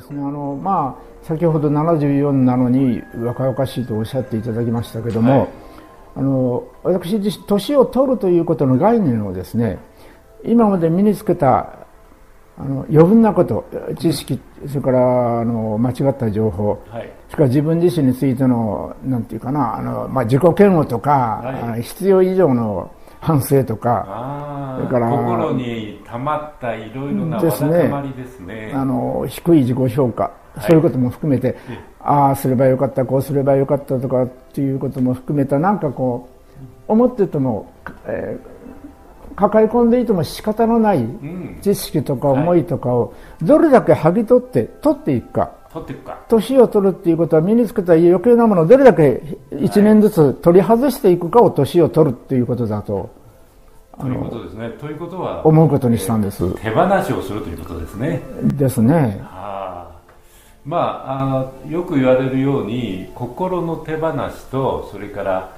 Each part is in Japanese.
ですね。あの、まあ、先ほど74なのに若々しいとおっしゃっていただきましたけども、はい、あの私自身年を取るということの概念をですね今まで身につけたあの余分なこと知識それからあの間違った情報、はい、それから自分自身についてのなんていうかなあの、まあ、自己嫌悪とか、はい、必要以上の反省とかそれから心にたまったいろいろなですね。あの低い自己評価、そういうことも含めて、ああすればよかったこうすればよかったとかっていうことも含めたなんかこう思ってても、えー、抱え込んでいても仕方のない知識とか思いとかをどれだけ剥ぎ取って取っていくか。取っていくか。年を取るっていうことは身につけた余計なものをどれだけ1年ずつ取り外していくかを年を取るっていうことだと。ということですね。ということは思うことにしたんです。手放しをするということですね。ですね。あ。まああよく言われるように心の手放しとそれから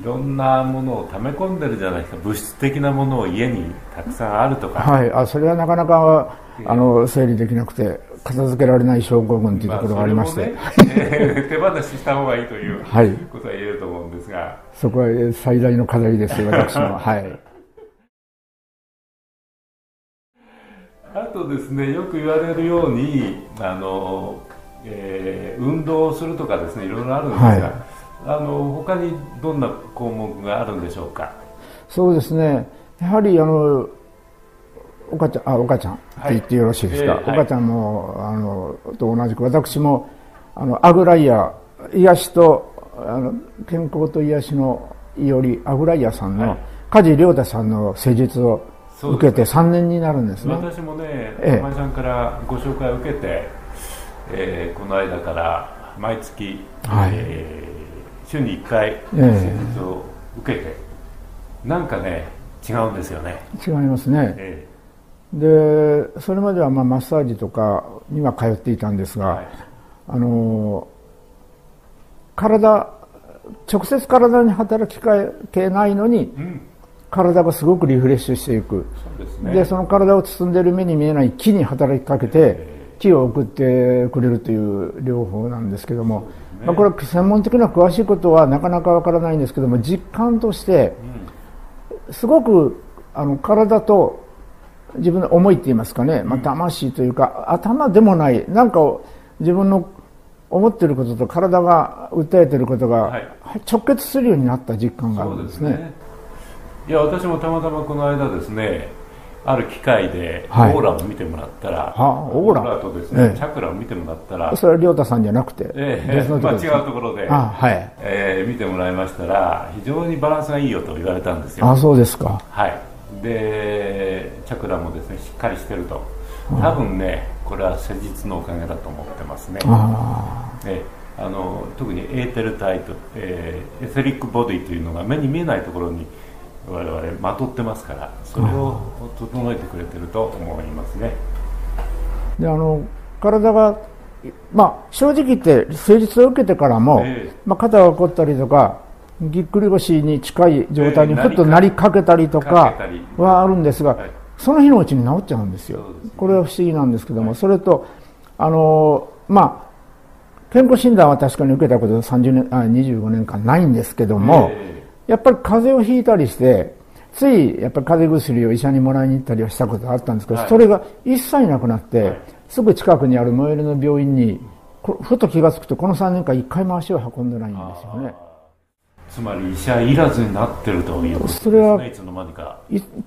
いろんなものを溜め込んでるじゃないですか。物質的なものを家にたくさんあるとか。はい。あそれはなかなかあの整理できなくて片付けられない症候群というところがありまして、ねえー、手放しした方がいいという、はい、ことは言えると思うんですが。そこは最大の課題です私のはいとですねよく言われるようにあの、えー、運動をするとかですねいろいろあるんですが、はい、あの他にどんな項目があるんでしょうか？そうですね。やはりあの岡ちゃんあ岡ちゃんって言ってよろしいですか、はい。えー、岡ちゃんもあのと同じく私もあのアグライア癒しとあの健康と癒しのいおりアグライアさんの、梶亮太さんの施術を受けて3年になるんですね。私もね、ええ、山井さんからご紹介を受けて、えー、この間から毎月、はい、えー、週に1回施術を受けて、え、なんかね違うんですよね。違いますね、ええ、でそれまではまあマッサージとかには通っていたんですが、はい、あの体直接体に働きかけないのに、うん体がすごくリフレッシュしていく。そで、ね、その体を包んでいる目に見えない木に働きかけて木を送ってくれるという療法なんですけども、ね、まあ、これ専門的な詳しいことはなかなかわからないんですけども実感としてすごくあの体と自分の思いって言いますかね、まあ、魂というか頭でもないなんか自分の思っていることと体が訴えていることが直結するようになった実感があるんですね。いや私もたまたまこの間ですねある機会でオーラを見てもらったら、はい、オーラ？とですね、ええ、チャクラを見てもらったらそれは亮太さんじゃなくて、ええまあ、違うところで、はい。えー、見てもらいましたら非常にバランスがいいよと言われたんですよ。あそうですか。はい。でチャクラもですねしっかりしてると。多分ねこれは施術のおかげだと思ってますね。あ、えあの特にエーテル体と、えー、エセリックボディというのが目に見えないところに我々まとってますからそれを整えてくれてると思いますね。であの体がまあ、正直言って施術を受けてからも、えー、まあ、肩が凝ったりとかぎっくり腰に近い状態にふっとなりかけたりとかはあるんですが、その日のうちに治っちゃうんですよ、ね、これは不思議なんですけども、はい、それとあの、まあ、健康診断は確かに受けたこと30年あ25年間ないんですけども、えーやっぱり風邪をひいたりしてついやっぱり風邪薬を医者にもらいに行ったりはしたことがあったんですけど、はい、それが一切なくなって、はい、すぐ近くにある最寄りの病院にふと気が付くとこの3年間一回も足を運んでないんですよね。つまり医者いらずになってるということですね。それはいつの間にか。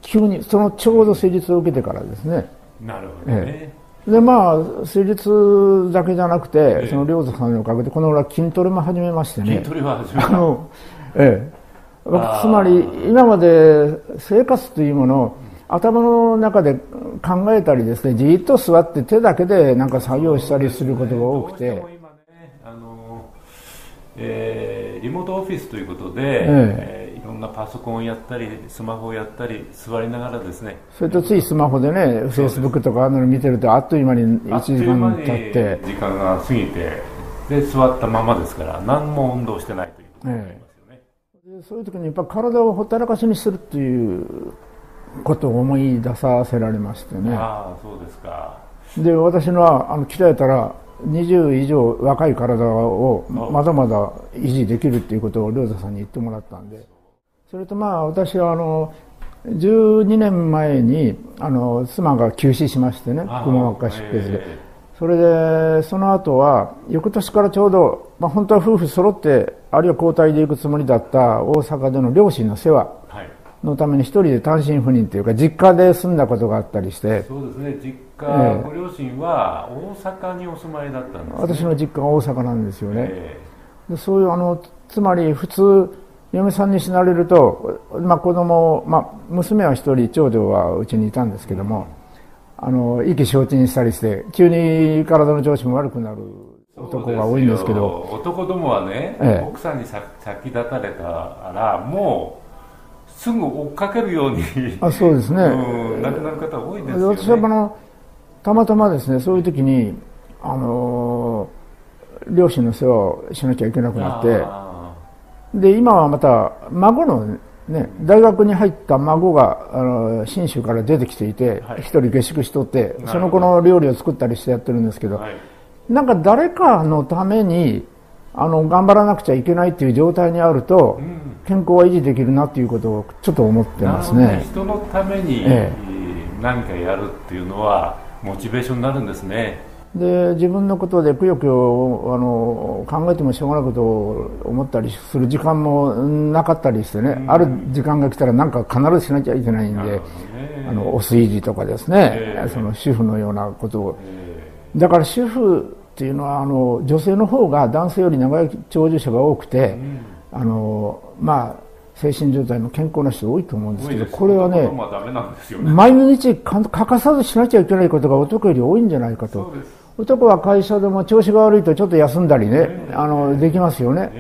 急にそのちょうど施術を受けてからですね。なるほどね、ええ。でまあ施術だけじゃなくて、ええ、その両座さんのおかげでこの裏筋トレも始めましてね。筋トレは始めた。あのええつまり今まで生活というものを頭の中で考えたりですねじっと座って手だけでなんか作業したりすることが多くて。えー、リモートオフィスということで、ええ。ー、いろんなパソコンをやったりスマホをやったり座りながらですね。それとついスマホでねフェイスブックとかあの見てるとあっという間に1時間経って。時間が過ぎてで座ったままですから何も運動してないという。ことです、ええそういう時にやっぱ体をほったらかしにするっていうことを思い出させられましてね。ああそうですか。で私のはあの鍛えたら20以上若い体をまだまだ維持できるっていうことを良太さんに言ってもらったんで。それとまあ私はあの12年前にあの妻が急死しましてねくも膜下出血で。それでその後は翌年からちょうど、まあ、本当は夫婦揃ってあるいは交代で行くつもりだった大阪での両親の世話のために一人で単身赴任というか実家で住んだことがあったりしてそうですね。実家、えご両親は大阪にお住まいだったんです、ね、私の実家は大阪なんですよね、えでそういうあのつまり普通嫁さんに死なれると、まあ、子供、まあ、娘は一人長女はうちにいたんですけども、あの意気消沈したりして急に体の調子も悪くなる男が多いんですけど。男どもはね、ええ、奥さんに先立たれたらもうすぐ追っかけるようにあそうですね、うん、亡くなる方多いですよ、ね、私はあのたまたまですねそういう時にあの両親の世話をしなきゃいけなくなって。で今はまた孫のね、大学に入った孫があの信州から出てきていて一、はい、人下宿しとってその子の料理を作ったりしてやってるんですけど、はい、なんか誰かのためにあの頑張らなくちゃいけないっていう状態にあると、うん、健康は維持できるなっていうことをちょっと思ってますね。人のために、ええ、何かやるっていうのはモチベーションになるんですね。で自分のことでくよくよあの考えてもしょうがないことを思ったりする時間もなかったりしてね、うん、ある時間が来たら何か必ずしなきゃいけないんで、ね、あのお炊事とかですね、えー、その主婦のようなことを、えー、だから主婦っていうのはあの女性の方が男性より長生き長寿者が多くて、うん、あのまあ精神状態の健康な人多いと思うんですけど、これはね、毎日欠かさずしなきゃいけないことが男より多いんじゃないかと。男は会社でも調子が悪いとちょっと休んだりね、あのできますよね、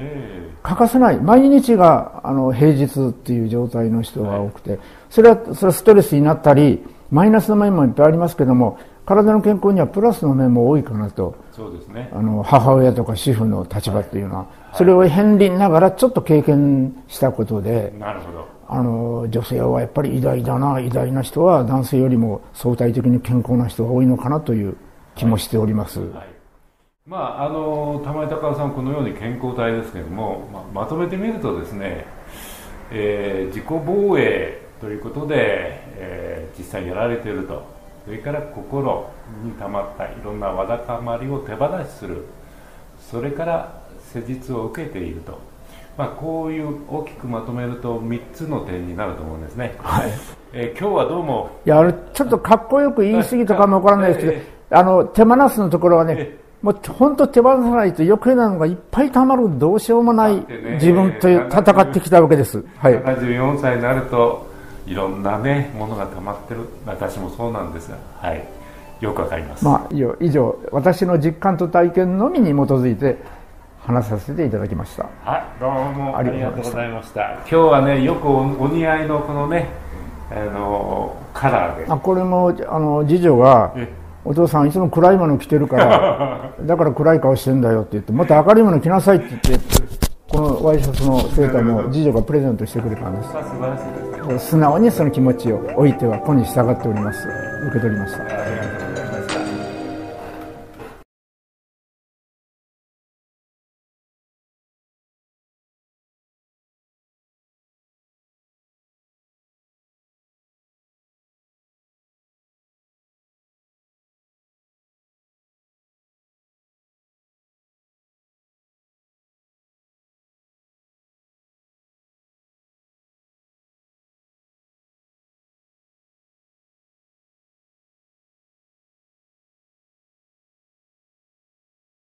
欠かせない。毎日があの平日っていう状態の人が多くて、それはそれはストレスになったりマイナスの面もいっぱいありますけども体の健康にはプラスの面も多いかなと。そうです、ね、あの母親とか主婦の立場っていうのは、はい、それを片鱗ながらちょっと経験したことで、なるほど。あの女性はやっぱり偉大だな偉大な人は男性よりも相対的に健康な人が多いのかなという気もしております。はい。まあ、あの玉井隆さん、このように健康体ですけれども、ままとめてみるとですね、えー、自己防衛ということで、えー、実際やられていると、それから心にたまったいろんなわだかまりを手放しする、それから施術を受けていると、まあ、こういう大きくまとめると3つの点になると思うんですね。はいえー、今日はどうもいやちょっとかっこよく言い過ぎとかもわからないですけど、えーあの手放すのところはね、もう本当手放さないと余計なのがいっぱいたまるどうしようもない自分と戦ってきたわけです。はい。74歳になるといろんなねものがたまってる。私もそうなんですが、はい。よくわかります。まあ以上私の実感と体験のみに基づいて話させていただきました。はい。どうもありがとうございました。今日はねよくお似合いのこのねあのカラーで。あこれもあの次女が。お父さんいつも暗いもの着てるから だから暗い顔してんだよって言ってもっと明るいもの着なさいって言ってこのワイシャツのセーターも次女がプレゼントしてくれたんです素直にその気持ちを置いては子に従っております。受け取りました